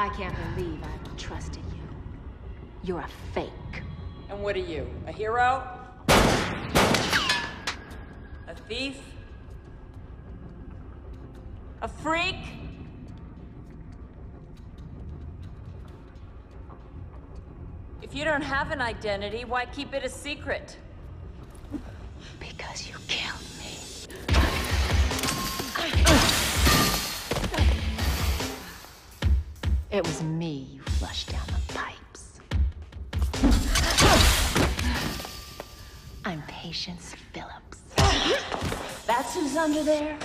I can't believe I've trusted you. You're a fake. And what are you? A hero? A thief? A freak? If you don't have an identity, why keep it a secret? Because you killed It was me you flushed down the pipes. I'm Patience Philips. That's who's under there?